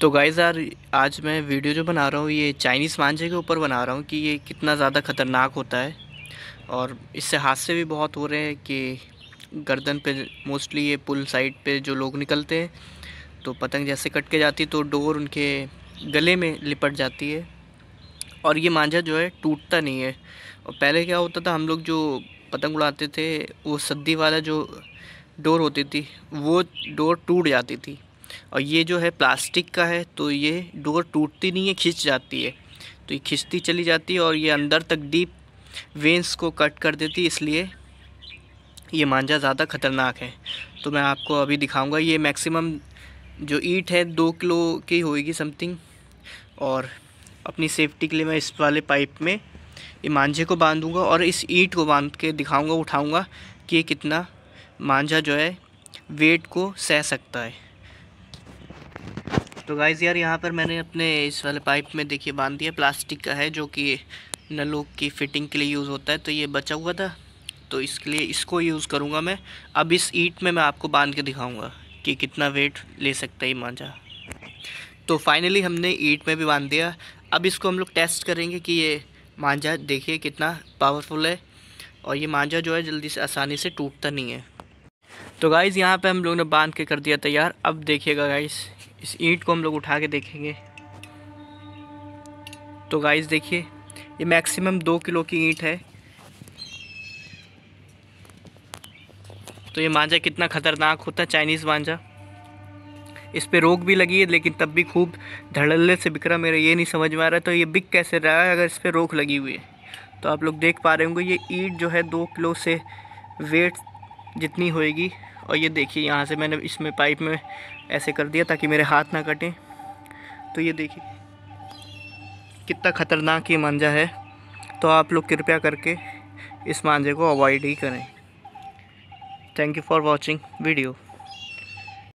तो गाइज़ यार, आज मैं वीडियो जो बना रहा हूँ, ये चाइनीज़ मांझे के ऊपर बना रहा हूँ कि ये कितना ज़्यादा ख़तरनाक होता है। और इससे हादसे भी बहुत हो रहे हैं कि गर्दन पे मोस्टली ये पुल साइड पे जो लोग निकलते हैं तो पतंग जैसे कट के जाती तो डोर उनके गले में लिपट जाती है। और ये मांझा जो है, टूटता नहीं है। और पहले क्या होता था, हम लोग जो पतंग उड़ाते थे, वो सद्दी वाला जो डोर होती थी, वो डोर टूट जाती थी। और ये जो है प्लास्टिक का है तो ये डोर टूटती नहीं है, खिंच जाती है। तो ये खिंचती चली जाती है और ये अंदर तक डीप वेंस को कट कर देती है, इसलिए ये मांझा ज़्यादा ख़तरनाक है। तो मैं आपको अभी दिखाऊँगा, ये मैक्सिमम जो ईट है, दो किलो की होएगी समथिंग और अपनी सेफ्टी के लिए मैं इस वाले पाइप में ये मांझे को बांधूँगा और इस ईट को बाँध के दिखाऊँगा, उठाऊँगा कि ये कितना मांझा जो है वेट को सह सकता है। तो गाइज़ यार यहाँ पर मैंने अपने इस वाले पाइप में देखिए बाँध दिया प्लास्टिक का है, जो कि नलों की फ़िटिंग के लिए यूज़ होता है। तो ये बचा हुआ था तो इसके लिए इसको यूज़ करूँगा मैं। अब इस ईट में मैं आपको बाँध के दिखाऊँगा कि कितना वेट ले सकता है ये मांझा तो फाइनली हमने ईट में भी बाँध दिया। अब इसको हम लोग टेस्ट करेंगे कि ये मांझा देखिए कितना पावरफुल है। और ये मांझा जो है जल्दी से आसानी से टूटता नहीं है। तो गाइज़ यहाँ पे हम लोग ने बाँध के कर दिया तैयार। अब देखिएगा गाइज़ इस ईंट को हम लोग उठा के देखेंगे। तो गाइज़ देखिए, ये मैक्सिमम दो किलो की ईंट है। तो ये मांझा कितना ख़तरनाक होता है चाइनीज़ मांझा इस पर रोक भी लगी है, लेकिन तब भी खूब धड़ल्ले से बिक रहा मेरा ये नहीं समझ में आ रहा। तो ये बिक कैसे रहा है, अगर इस पर रोक लगी हुई है। तो आप लोग देख पा रहे होंगे, ये ईट जो है दो किलो से वेट जितनी होएगी। और ये देखिए यहाँ से मैंने इसमें पाइप में ऐसे कर दिया ताकि मेरे हाथ ना कटें। तो ये देखिए, कितना ख़तरनाक ये मांझा है। तो आप लोग कृपया करके इस मांझे को अवॉइड ही करें। Thank you for watching video